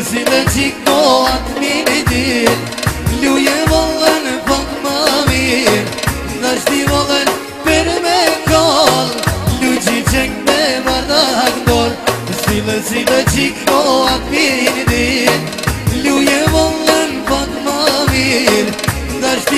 Si le si le qikë nuk atë mirë i ditë Luj e vogën po t'ma mirë Da shti vogën për me kol Luj qi qenë me barda këtor Si le qikë nuk atë mirë i ditë Luj e vogën po mirë Da shti vogën për me kol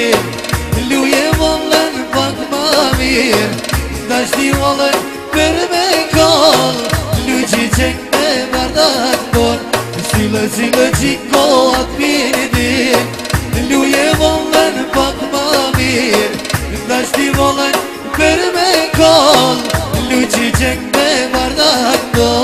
bir Daşti verme kal Lü çiçekte bardak bor Sile sile çiko at birdi Lüye volen bakma bir Daşti alır verme kal Lü çiçekte bardak bor